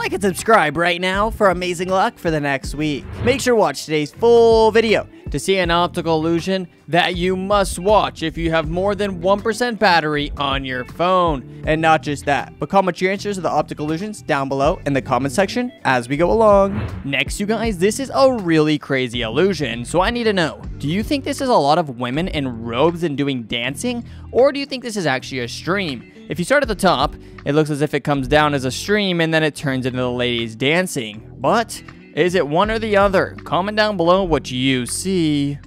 like and subscribe right now for amazing luck for the next week. Make sure to watch today's full video to see an optical illusion that you must watch if you have more than 1% battery on your phone. And not just that, but comment your answers to the optical illusions down below in the comment section as we go along. Next, you guys, this is a really crazy illusion, so I need to know, do you think this is a lot of women in robes and doing dancing, or do you think this is actually a stream? If you start at the top, it looks as if it comes down as a stream and then it turns into the ladies dancing. But is it one or the other? Comment down below what you see.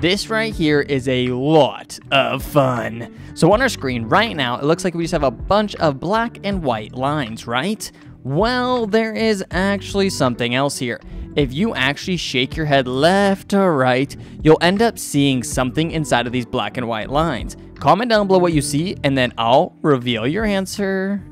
This right here is a lot of fun. So on our screen right now, it looks like we just have a bunch of black and white lines, right? Well, there is actually something else here. If you actually shake your head left to right, you'll end up seeing something inside of these black and white lines. Comment down below what you see, and then I'll reveal your answer.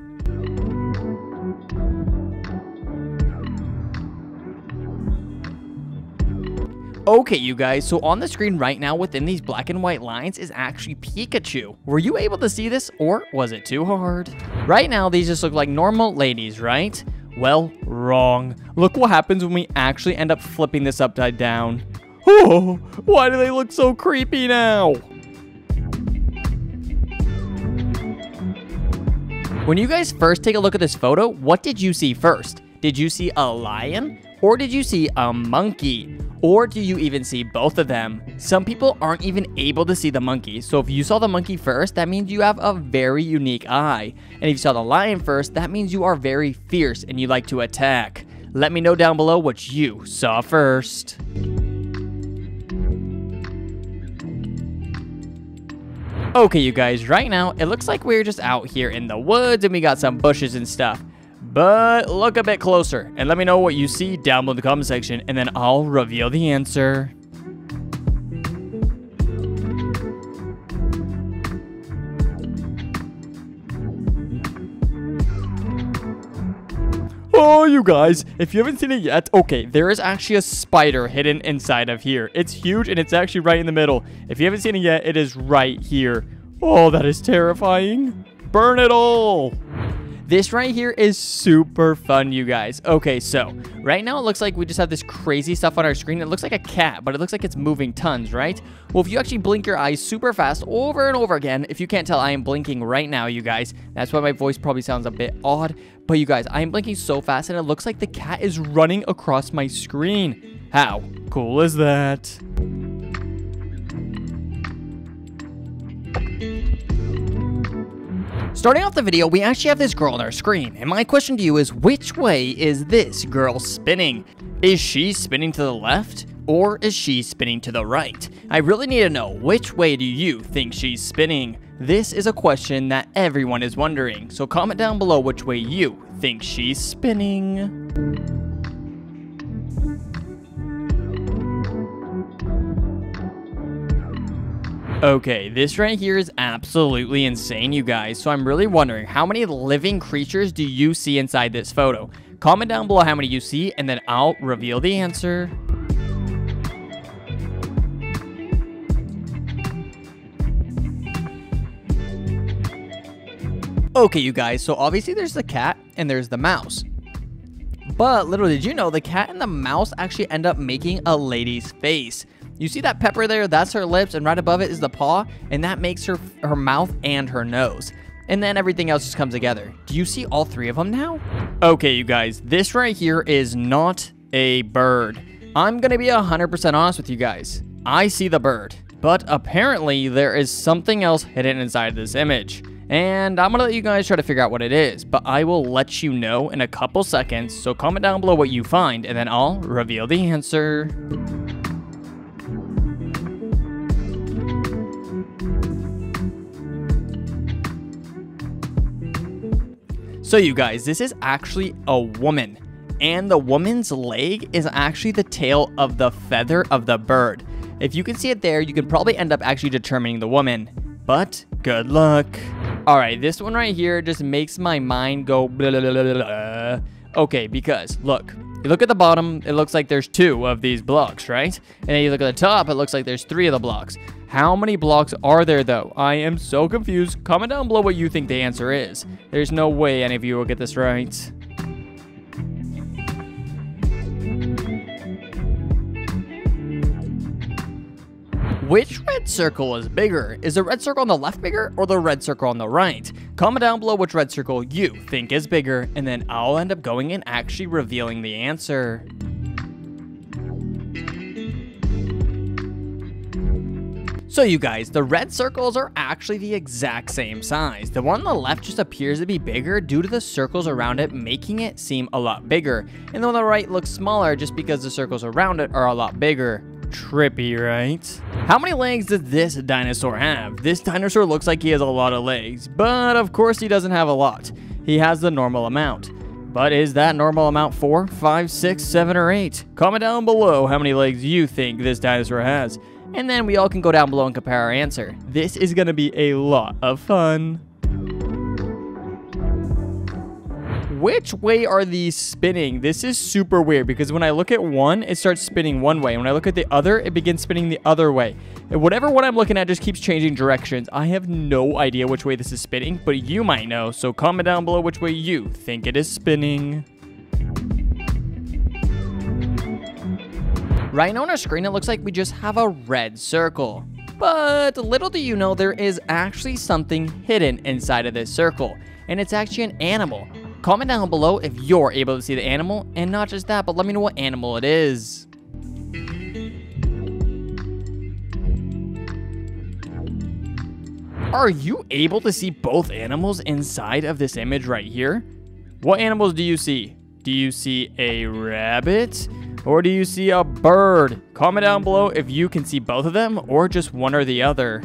Okay, you guys, so on the screen right now within these black and white lines is actually Pikachu. Were you able to see this, or was it too hard? Right now, these just look like normal ladies, right? Well, wrong. Look what happens when we actually end up flipping this upside down. Oh, why do they look so creepy now? When you guys first take a look at this photo, what did you see first? Did you see a lion? Or did you see a monkey? Or do you even see both of them? Some people aren't even able to see the monkey, so if you saw the monkey first, that means you have a very unique eye. And if you saw the lion first, that means you are very fierce and you like to attack. Let me know down below what you saw first. Okay, you guys, right now, it looks like we're just out here in the woods and we got some bushes and stuff. But look a bit closer and let me know what you see down below in the comment section and then I'll reveal the answer. Oh, you guys, if you haven't seen it yet, okay, there is actually a spider hidden inside of here. It's huge and it's actually right in the middle. If you haven't seen it yet, it is right here. Oh, that is terrifying. Burn it all. This right here is super fun, you guys. Okay, so right now it looks like we just have this crazy stuff on our screen. It looks like a cat, but it looks like it's moving tons, right? Well, if you actually blink your eyes super fast over and over again, if you can't tell, I am blinking right now, you guys. That's why my voice probably sounds a bit odd. But you guys, I am blinking so fast and it looks like the cat is running across my screen. How cool is that? Starting off the video, we actually have this girl on our screen, and my question to you is, which way is this girl spinning? Is she spinning to the left, or is she spinning to the right? I really need to know, which way do you think she's spinning? This is a question that everyone is wondering, so comment down below which way you think she's spinning. Okay, this right here is absolutely insane, you guys. So I'm really wondering, how many living creatures do you see inside this photo? Comment down below how many you see, and then I'll reveal the answer. Okay, you guys, so obviously there's the cat and there's the mouse. But little did you know, the cat and the mouse actually end up making a lady's face. You see that pepper there? That's her lips, and right above it is the paw, and that makes her her mouth and her nose. And then everything else just comes together. Do you see all three of them now? Okay, you guys, this right here is not a bird. I'm gonna be 100% honest with you guys. I see the bird, but apparently there is something else hidden inside this image. And I'm gonna let you guys try to figure out what it is, but I will let you know in a couple seconds, so comment down below what you find, and then I'll reveal the answer. So you guys, this is actually a woman. And the woman's leg is actually the tail of the feather of the bird. If you can see it there, you can probably end up actually determining the woman. But good luck. All right, this one right here just makes my mind go blah, blah, blah, Okay, because look, You look at the bottom, it looks like there's two of these blocks, right? And then you look at the top, it looks like there's three of the blocks. How many blocks are there though? I am so confused. Comment down below what you think the answer is. There's no way any of you will get this right. Which red circle is bigger? Is the red circle on the left bigger or the red circle on the right? Comment down below which red circle you think is bigger, and then I'll end up going and actually revealing the answer. So you guys, the red circles are actually the exact same size. The one on the left just appears to be bigger due to the circles around it making it seem a lot bigger. And the one on the right looks smaller just because the circles around it are a lot bigger. Trippy, right? How many legs does this dinosaur have? This dinosaur looks like he has a lot of legs, but of course he doesn't have a lot. He has the normal amount. But is that normal amount four, five, six, seven, or 8? Comment down below how many legs you think this dinosaur has. And then we all can go down below and compare our answer. This is going to be a lot of fun. Which way are these spinning? This is super weird because when I look at one, it starts spinning one way. And when I look at the other, it begins spinning the other way. And whatever one I'm looking at just keeps changing directions. I have no idea which way this is spinning, but you might know. So comment down below which way you think it is spinning. Right now on our screen, it looks like we just have a red circle. But little do you know, there is actually something hidden inside of this circle. And it's actually an animal. Comment down below if you're able to see the animal, and not just that, but let me know what animal it is. Are you able to see both animals inside of this image right here? What animals do you see? Do you see a rabbit? Or do you see a bird? Comment down below if you can see both of them or just one or the other.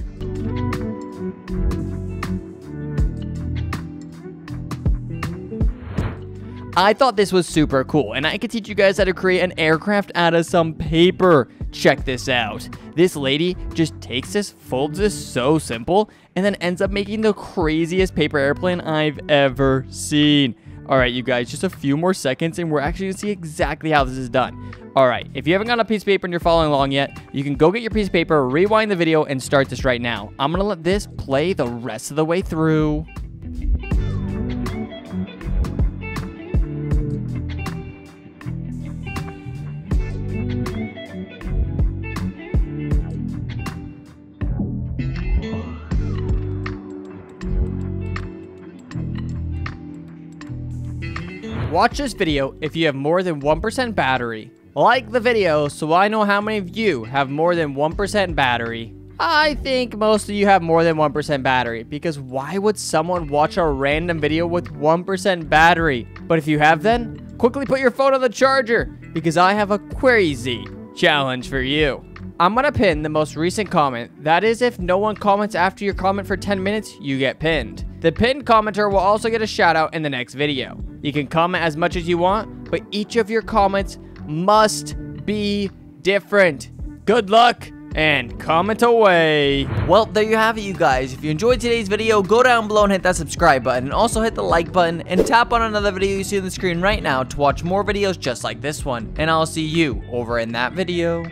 I thought this was super cool, and I could teach you guys how to create an aircraft out of some paper. Check this out. This lady just takes this, folds this so simple, and then ends up making the craziest paper airplane I've ever seen. All right, you guys, just a few more seconds, and we're actually going to see exactly how this is done. All right, if you haven't got a piece of paper and you're following along yet, you can go get your piece of paper, rewind the video, and start this right now. I'm going to let this play the rest of the way through. Watch this video if you have more than 1% battery. Like the video so I know how many of you have more than 1% battery. I think most of you have more than 1% battery because why would someone watch a random video with 1% battery? But if you have then, quickly put your phone on the charger because I have a crazy challenge for you. I'm gonna pin the most recent comment. That is if no one comments after your comment for 10 minutes, you get pinned. The pinned commenter will also get a shout out in the next video. You can comment as much as you want, but each of your comments must be different. Good luck and comment away. Well, there you have it, you guys. If you enjoyed today's video, go down below and hit that subscribe button. And also hit the like button and tap on another video you see on the screen right now to watch more videos just like this one. And I'll see you over in that video.